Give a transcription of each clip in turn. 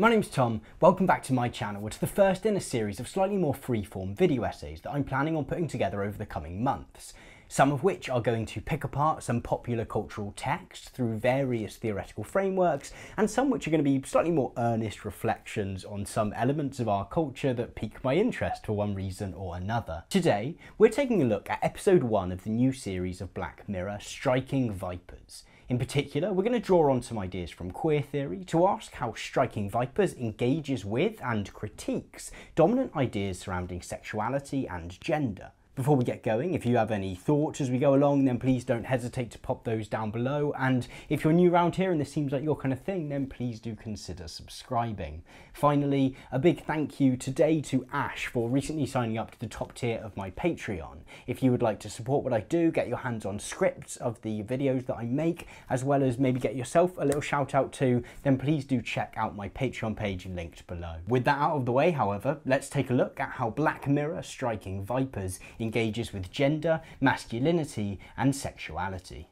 My name's Tom, welcome back to my channel, which is the first in a series of slightly more freeform video essays that I'm planning on putting together over the coming months, some of which are going to pick apart some popular cultural texts through various theoretical frameworks, and some which are going to be slightly more earnest reflections on some elements of our culture that pique my interest for one reason or another. Today, we're taking a look at episode 1 of the new series of Black Mirror, Striking Vipers. In particular, we're going to draw on some ideas from queer theory to ask how Striking Vipers engages with and critiques dominant ideas surrounding sexuality and gender. Before we get going, if you have any thoughts as we go along, then please don't hesitate to pop those down below. And if you're new around here and this seems like your kind of thing, then please do consider subscribing. Finally, a big thank you today to Ash for recently signing up to the top tier of my Patreon. If you would like to support what I do, get your hands on scripts of the videos that I make, as well as maybe get yourself a little shout out too, then please do check out my Patreon page linked below. With that out of the way, however, let's take a look at how Black Mirror Striking Vipers engages with gender, masculinity, and sexuality.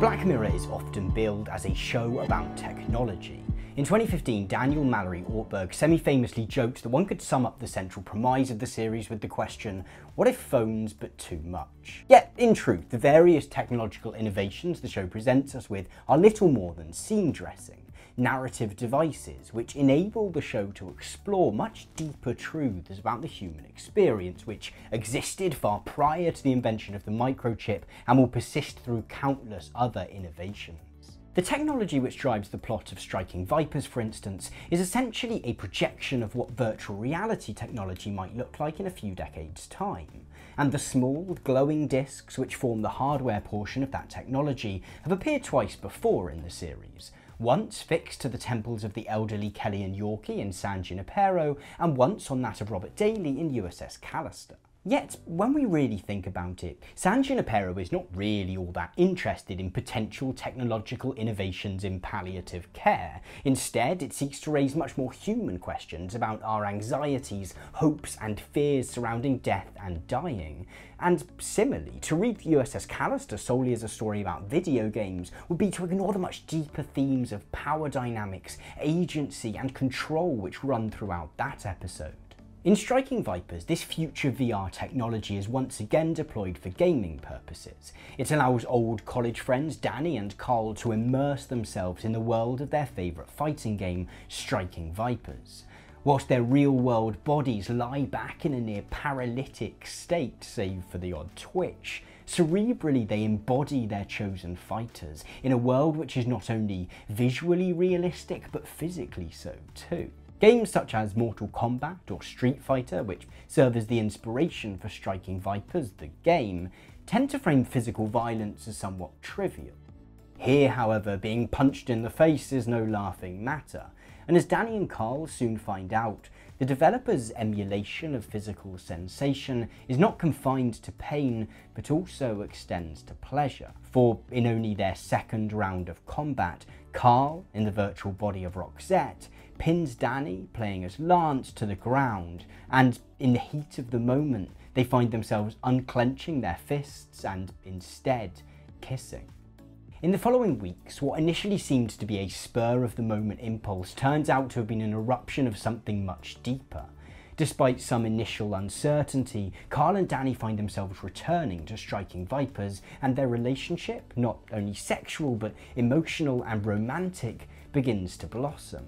Black Mirror is often billed as a show about technology. In 2015, Daniel Mallory Ortberg semi-famously joked that one could sum up the central premise of the series with the question, what if phones but too much? Yet, in truth, the various technological innovations the show presents us with are little more than scene dressing narrative devices which enable the show to explore much deeper truths about the human experience, which existed far prior to the invention of the microchip and will persist through countless other innovations. The technology which drives the plot of Striking Vipers, for instance, is essentially a projection of what virtual reality technology might look like in a few decades' time. And the small, glowing discs which form the hardware portion of that technology have appeared twice before in the series, once fixed to the temples of the elderly Kelly and Yorkie in San Junipero, and once on that of Robert Daly in USS Callister. Yet, when we really think about it, San Junipero is not really all that interested in potential technological innovations in palliative care. Instead, it seeks to raise much more human questions about our anxieties, hopes, and fears surrounding death and dying. And similarly, to read the USS Callister solely as a story about video games would be to ignore the much deeper themes of power dynamics, agency, and control which run throughout that episode. In Striking Vipers, this future VR technology is once again deployed for gaming purposes. It allows old college friends Danny and Carl to immerse themselves in the world of their favourite fighting game, Striking Vipers. Whilst their real-world bodies lie back in a near paralytic state, save for the odd twitch, cerebrally they embody their chosen fighters in a world which is not only visually realistic but physically so too. Games such as Mortal Kombat or Street Fighter, which serve as the inspiration for Striking Vipers, the game, tend to frame physical violence as somewhat trivial. Here, however, being punched in the face is no laughing matter, and as Danny and Carl soon find out, the developer's emulation of physical sensation is not confined to pain, but also extends to pleasure. For in only their second round of combat, Carl, in the virtual body of Roxette, pins Danny, playing as Lance, to the ground, and in the heat of the moment, they find themselves unclenching their fists and instead kissing. In the following weeks, what initially seemed to be a spur of the moment impulse turns out to have been an eruption of something much deeper. Despite some initial uncertainty, Carl and Danny find themselves returning to Striking Vipers, and their relationship, not only sexual but emotional and romantic, begins to blossom.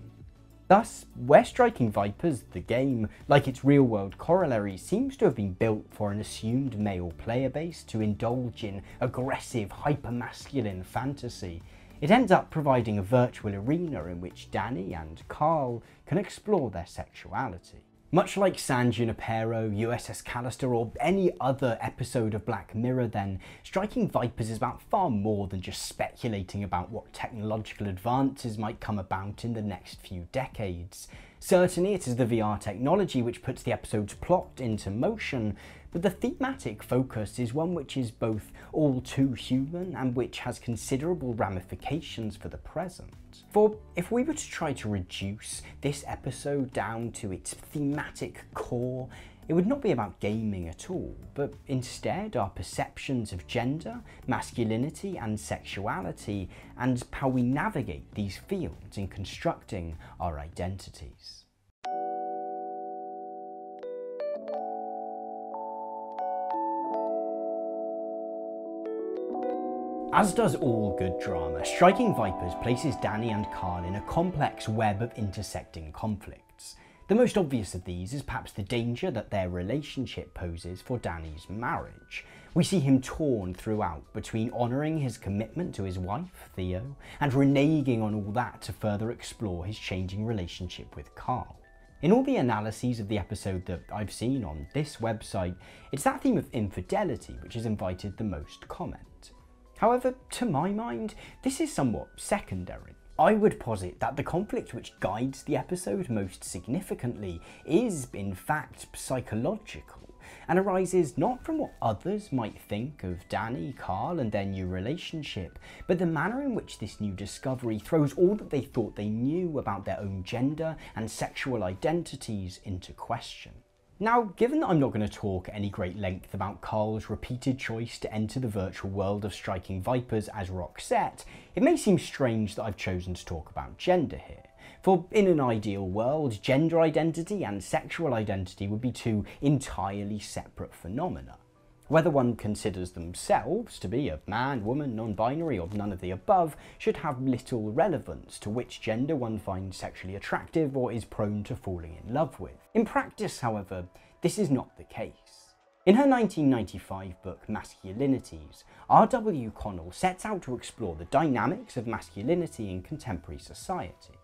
Thus, where Striking Vipers, the game, like its real-world corollary, seems to have been built for an assumed male player base to indulge in aggressive, hyper-masculine fantasy, it ends up providing a virtual arena in which Danny and Carl can explore their sexuality. Much like San Junipero, USS Callister, or any other episode of Black Mirror then, Striking Vipers is about far more than just speculating about what technological advances might come about in the next few decades. Certainly it is the VR technology which puts the episode's plot into motion, but the thematic focus is one which is both all too human and which has considerable ramifications for the present. For if we were to try to reduce this episode down to its thematic core, it would not be about gaming at all, but instead our perceptions of gender, masculinity, and sexuality, and how we navigate these fields in constructing our identities. As does all good drama, Striking Vipers places Danny and Carl in a complex web of intersecting conflicts. The most obvious of these is perhaps the danger that their relationship poses for Danny's marriage. We see him torn throughout between honouring his commitment to his wife, Theo, and reneging on all that to further explore his changing relationship with Carl. In all the analyses of the episode that I've seen on this website, it's that theme of infidelity which has invited the most comment. However, to my mind, this is somewhat secondary. I would posit that the conflict which guides the episode most significantly is, in fact, psychological and arises not from what others might think of Danny, Carl, and their new relationship, but the manner in which this new discovery throws all that they thought they knew about their own gender and sexual identities into question. Now, given that I'm not going to talk any great length about Carl's repeated choice to enter the virtual world of striking vipers as Roxette, it may seem strange that I've chosen to talk about gender here. For in an ideal world, gender identity and sexual identity would be two entirely separate phenomena. Whether one considers themselves to be a man, woman, non-binary or none of the above should have little relevance to which gender one finds sexually attractive or is prone to falling in love with. In practice, however, this is not the case. In her 1995 book Masculinities, R.W. Connell sets out to explore the dynamics of masculinity in contemporary society.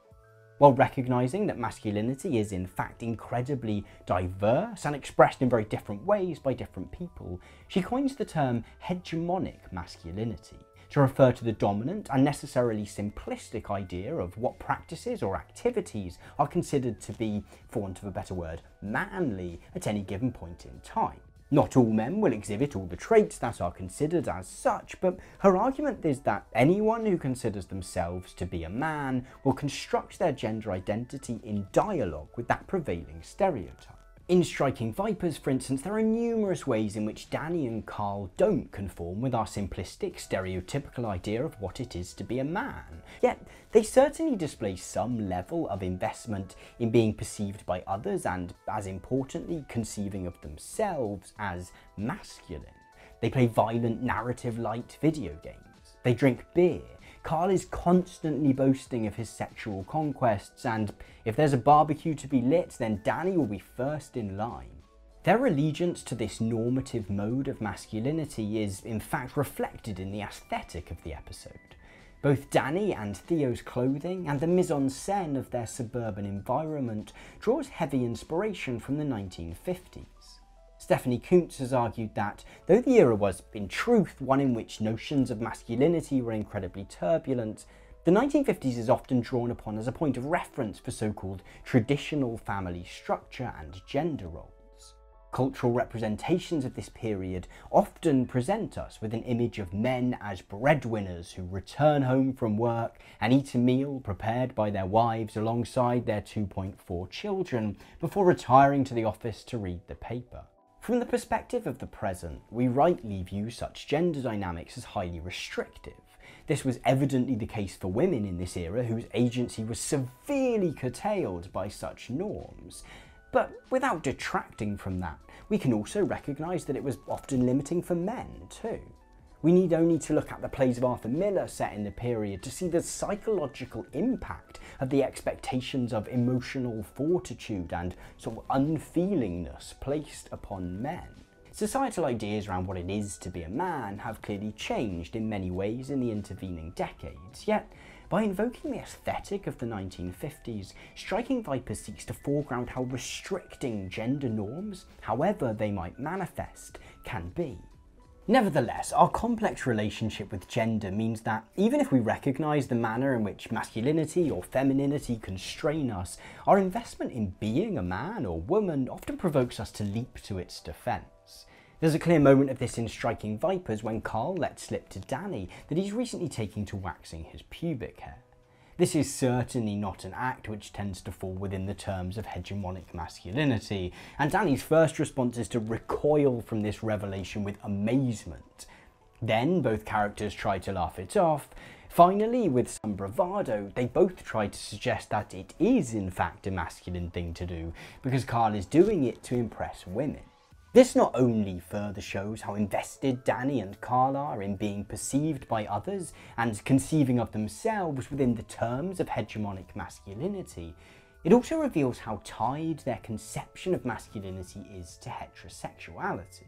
While recognising that masculinity is in fact incredibly diverse and expressed in very different ways by different people, she coins the term hegemonic masculinity to refer to the dominant and necessarily simplistic idea of what practices or activities are considered to be, for want of a better word, manly at any given point in time. Not all men will exhibit all the traits that are considered as such, but her argument is that anyone who considers themselves to be a man will construct their gender identity in dialogue with that prevailing stereotype. In Striking Vipers, for instance, there are numerous ways in which Danny and Carl don't conform with our simplistic, stereotypical idea of what it is to be a man. Yet, they certainly display some level of investment in being perceived by others and, as importantly, conceiving of themselves as masculine. They play violent narrative-light video games. They drink beer Carl is constantly boasting of his sexual conquests, and if there's a barbecue to be lit, then Danny will be first in line. Their allegiance to this normative mode of masculinity is, in fact, reflected in the aesthetic of the episode. Both Danny and Theo's clothing and the mise-en-scène of their suburban environment draws heavy inspiration from the 1950s. Stephanie Coontz has argued that, though the era was, in truth, one in which notions of masculinity were incredibly turbulent, the 1950s is often drawn upon as a point of reference for so-called traditional family structure and gender roles. Cultural representations of this period often present us with an image of men as breadwinners who return home from work and eat a meal prepared by their wives alongside their 2.4 children before retiring to the office to read the paper. From the perspective of the present, we rightly view such gender dynamics as highly restrictive. This was evidently the case for women in this era whose agency was severely curtailed by such norms. But without detracting from that, we can also recognise that it was often limiting for men too. We need only to look at the plays of Arthur Miller set in the period to see the psychological impact of the expectations of emotional fortitude and sort of unfeelingness placed upon men. Societal ideas around what it is to be a man have clearly changed in many ways in the intervening decades, yet by invoking the aesthetic of the 1950s, Striking Viper seeks to foreground how restricting gender norms, however they might manifest, can be. Nevertheless, our complex relationship with gender means that even if we recognise the manner in which masculinity or femininity constrain us, our investment in being a man or woman often provokes us to leap to its defence. There's a clear moment of this in Striking Vipers when Carl lets slip to Danny that he's recently taken to waxing his pubic hair. This is certainly not an act which tends to fall within the terms of hegemonic masculinity, and Danny's first response is to recoil from this revelation with amazement. Then both characters try to laugh it off. Finally, with some bravado, they both try to suggest that it is in fact a masculine thing to do, because Carl is doing it to impress women. This not only further shows how invested Danny and Carl are in being perceived by others and conceiving of themselves within the terms of hegemonic masculinity, it also reveals how tied their conception of masculinity is to heterosexuality.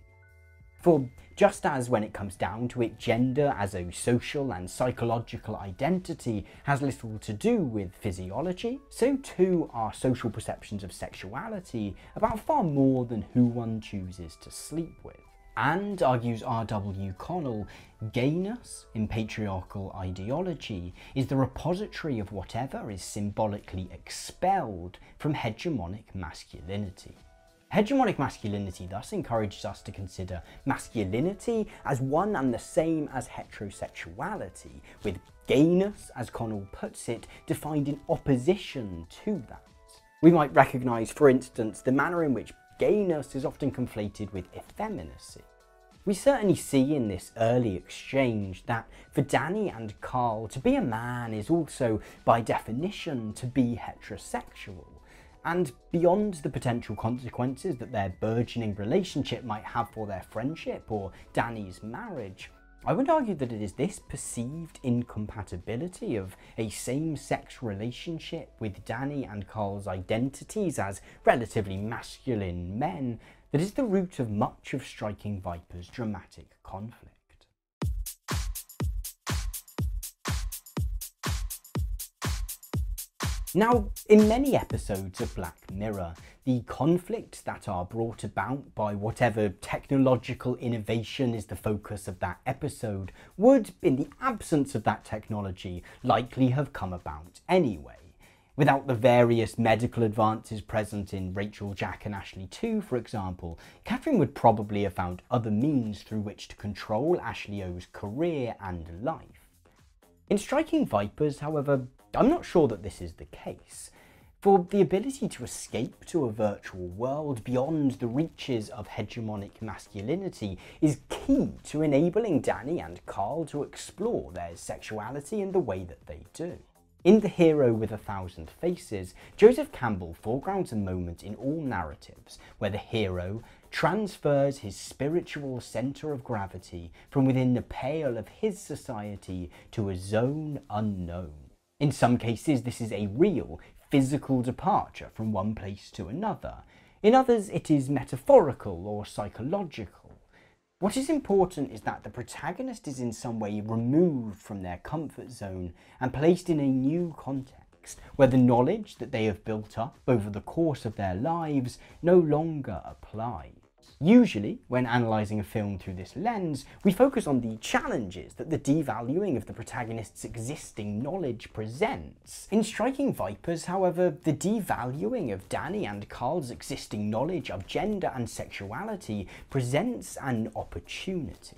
For just as when it comes down to it, gender as a social and psychological identity has little to do with physiology, so too are social perceptions of sexuality about far more than who one chooses to sleep with. And, argues R.W. Connell, gayness in patriarchal ideology is the repository of whatever is symbolically expelled from hegemonic masculinity. Hegemonic masculinity thus encourages us to consider masculinity as one and the same as heterosexuality, with gayness, as Connell puts it, defined in opposition to that. We might recognise, for instance, the manner in which gayness is often conflated with effeminacy. We certainly see in this early exchange that for Danny and Carl, to be a man is also, by definition, to be heterosexual. And beyond the potential consequences that their burgeoning relationship might have for their friendship or Danny's marriage, I would argue that it is this perceived incompatibility of a same-sex relationship with Danny and Carl's identities as relatively masculine men that is the root of much of Striking Viper's dramatic conflict. Now, in many episodes of Black Mirror, the conflicts that are brought about by whatever technological innovation is the focus of that episode would, in the absence of that technology, likely have come about anyway. Without the various medical advances present in Rachel, Jack and Ashley Too, for example, Catherine would probably have found other means through which to control Ashley O's career and life. In Striking Vipers, however, I'm not sure that this is the case, for the ability to escape to a virtual world beyond the reaches of hegemonic masculinity is key to enabling Danny and Carl to explore their sexuality in the way that they do. In The Hero with a Thousand Faces, Joseph Campbell foregrounds a moment in all narratives where the hero transfers his spiritual centre of gravity from within the pale of his society to a zone unknown. In some cases, this is a real, physical departure from one place to another. In others, it is metaphorical or psychological. What is important is that the protagonist is in some way removed from their comfort zone and placed in a new context, where the knowledge that they have built up over the course of their lives no longer applies. Usually, when analysing a film through this lens, we focus on the challenges that the devaluing of the protagonist's existing knowledge presents. In Striking Vipers, however, the devaluing of Danny and Carl's existing knowledge of gender and sexuality presents an opportunity.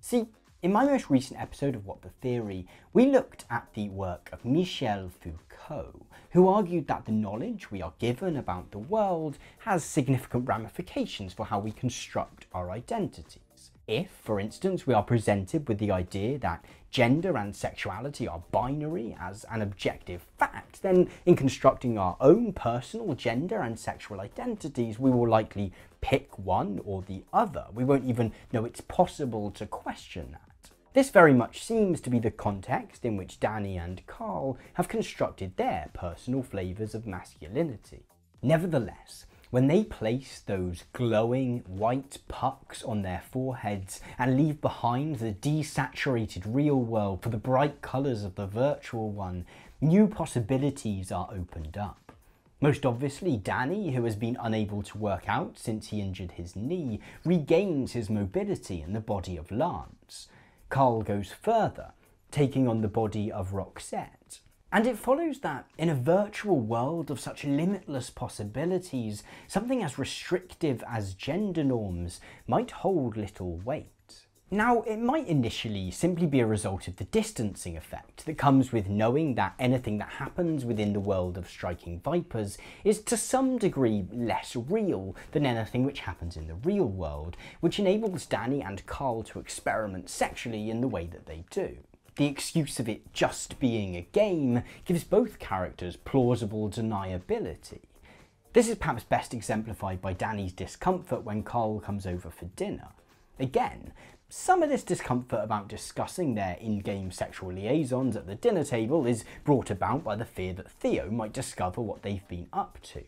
See, in my most recent episode of What the Theory, we looked at the work of Michel Foucault, who argued that the knowledge we are given about the world has significant ramifications for how we construct our identities. If, for instance, we are presented with the idea that gender and sexuality are binary as an objective fact, then in constructing our own personal gender and sexual identities, we will likely pick one or the other. We won't even know it's possible to question that. This very much seems to be the context in which Danny and Carl have constructed their personal flavours of masculinity. Nevertheless, when they place those glowing white pucks on their foreheads and leave behind the desaturated real world for the bright colours of the virtual one, new possibilities are opened up. Most obviously, Danny, who has been unable to work out since he injured his knee, regains his mobility in the body of Lance. Carl goes further, taking on the body of Roxette. And it follows that in a virtual world of such limitless possibilities, something as restrictive as gender norms might hold little weight. Now, it might initially simply be a result of the distancing effect that comes with knowing that anything that happens within the world of striking vipers is to some degree less real than anything which happens in the real world, which enables Danny and Carl to experiment sexually in the way that they do. The excuse of it just being a game gives both characters plausible deniability. This is perhaps best exemplified by Danny's discomfort when Carl comes over for dinner. Again, some of this discomfort about discussing their in-game sexual liaisons at the dinner table is brought about by the fear that Theo might discover what they've been up to.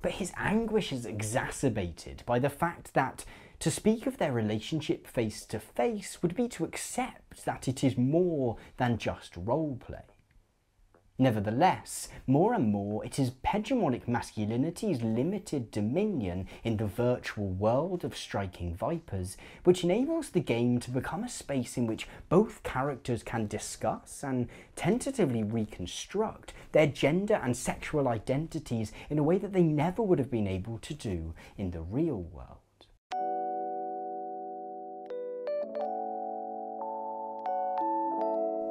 But his anguish is exacerbated by the fact that to speak of their relationship face to face would be to accept that it is more than just roleplay. Nevertheless, more and more it is hegemonic masculinity's limited dominion in the virtual world of striking vipers which enables the game to become a space in which both characters can discuss and tentatively reconstruct their gender and sexual identities in a way that they never would have been able to do in the real world.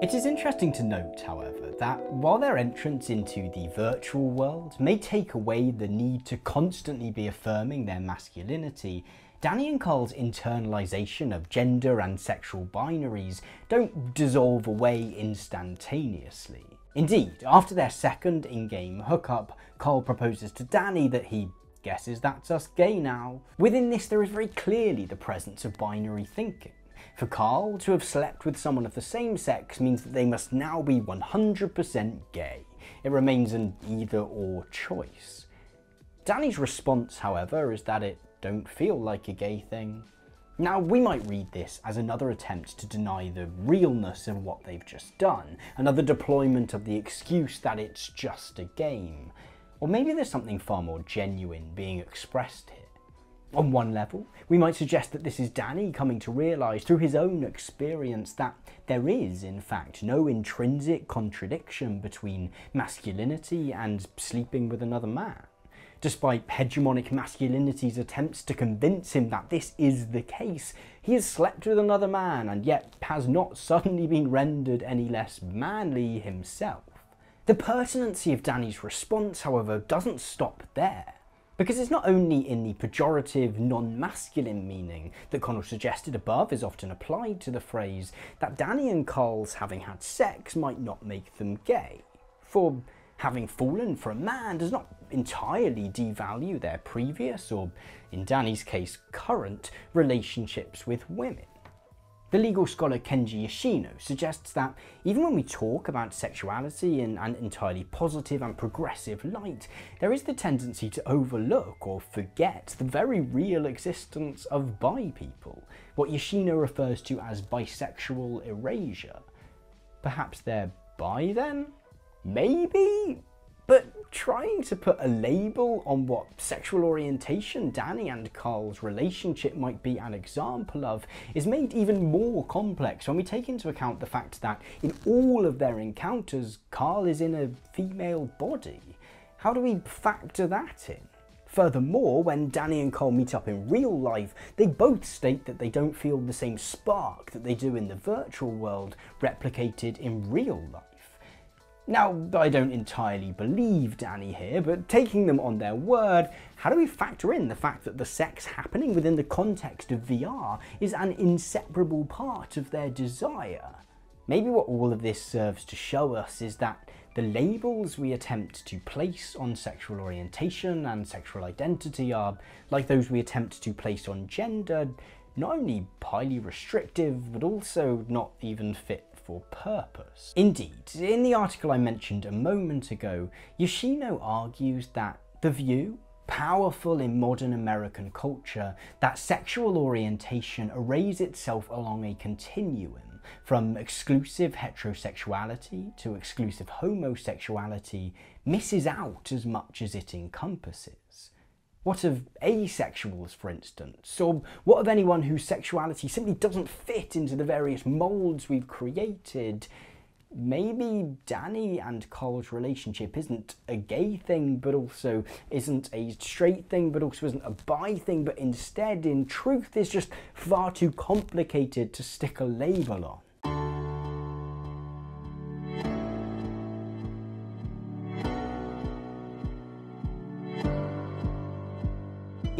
It is interesting to note, however, that while their entrance into the virtual world may take away the need to constantly be affirming their masculinity, Danny and Carl's internalization of gender and sexual binaries don't dissolve away instantaneously. Indeed, after their second in-game hookup, Carl proposes to Danny that he guesses that's us gay now. Within this there is very clearly the presence of binary thinking. For Carl, to have slept with someone of the same sex means that they must now be 100% gay. It remains an either or choice. Danny's response, however, is that it don't feel like a gay thing. Now, we might read this as another attempt to deny the realness of what they've just done, another deployment of the excuse that it's just a game. Or maybe there's something far more genuine being expressed here. On one level, we might suggest that this is Danny coming to realise through his own experience that there is, in fact, no intrinsic contradiction between masculinity and sleeping with another man. Despite hegemonic masculinity's attempts to convince him that this is the case, he has slept with another man and yet has not suddenly been rendered any less manly himself. The pertinency of Danny's response, however, doesn't stop there. Because it's not only in the pejorative, non-masculine meaning that Connell suggested above is often applied to the phrase that Danny and Carl's having had sex might not make them gay. For having fallen for a man does not entirely devalue their previous, or in Danny's case, current, relationships with women. The legal scholar Kenji Yoshino suggests that even when we talk about sexuality in an entirely positive and progressive light, there is the tendency to overlook or forget the very real existence of bi people, what Yoshino refers to as bisexual erasure. Perhaps they're bi then? Maybe? But trying to put a label on what sexual orientation Danny and Carl's relationship might be an example of is made even more complex when we take into account the fact that in all of their encounters, Carl is in a female body. How do we factor that in? Furthermore, when Danny and Carl meet up in real life, they both state that they don't feel the same spark that they do in the virtual world replicated in real life. Now, I don't entirely believe Danny here, but taking them on their word, how do we factor in the fact that the sex happening within the context of VR is an inseparable part of their desire? Maybe what all of this serves to show us is that the labels we attempt to place on sexual orientation and sexual identity are, like those we attempt to place on gender, not only highly restrictive, but also not even fit for purpose. Indeed, in the article I mentioned a moment ago, Yoshino argues that the view powerful in modern American culture that sexual orientation arrays itself along a continuum from exclusive heterosexuality to exclusive homosexuality misses out as much as it encompasses. What of asexuals, for instance? Or what of anyone whose sexuality simply doesn't fit into the various moulds we've created? maybe Danny and Carl's relationship isn't a gay thing, but also isn't a straight thing, but also isn't a bi thing, but instead, in truth, is just far too complicated to stick a label on.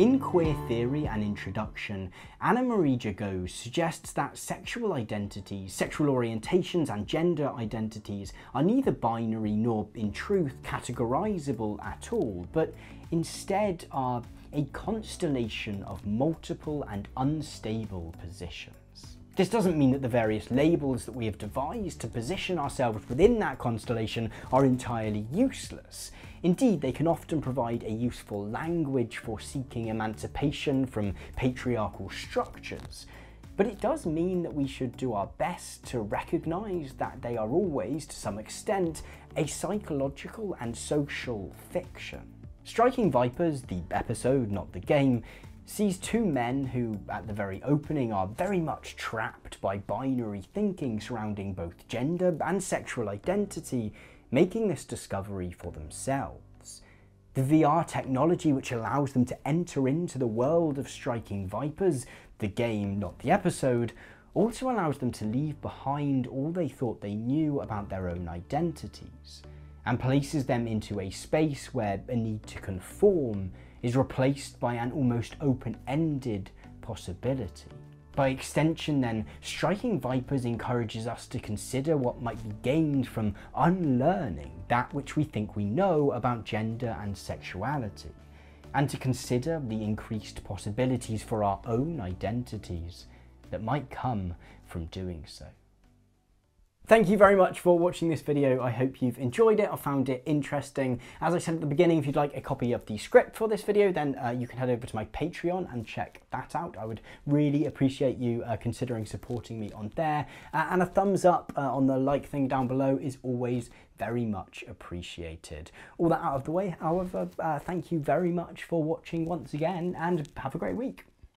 In Queer Theory and Introduction, Annamarie Jagose suggests that sexual identities, sexual orientations and gender identities are neither binary nor, in truth, categorizable at all, but instead are a constellation of multiple and unstable positions. This doesn't mean that the various labels that we have devised to position ourselves within that constellation are entirely useless. Indeed, they can often provide a useful language for seeking emancipation from patriarchal structures. But it does mean that we should do our best to recognise that they are always, to some extent, a psychological and social fiction. Striking Vipers, the episode, not the game, sees two men who, at the very opening, are very much trapped by binary thinking surrounding both gender and sexual identity making this discovery for themselves. The VR technology which allows them to enter into the world of Striking Vipers, the game, not the episode, also allows them to leave behind all they thought they knew about their own identities, and places them into a space where a need to conform is replaced by an almost open-ended possibility. By extension then, Striking Vipers encourages us to consider what might be gained from unlearning that which we think we know about gender and sexuality, and to consider the increased possibilities for our own identities that might come from doing so. Thank you very much for watching this video. I hope you've enjoyed it or found it interesting. As I said at the beginning, if you'd like a copy of the script for this video, then uh, you can head over to my Patreon and check that out. I would really appreciate you uh, considering supporting me on there. Uh, and a thumbs up uh, on the like thing down below is always very much appreciated. All that out of the way, however, uh, thank you very much for watching once again and have a great week.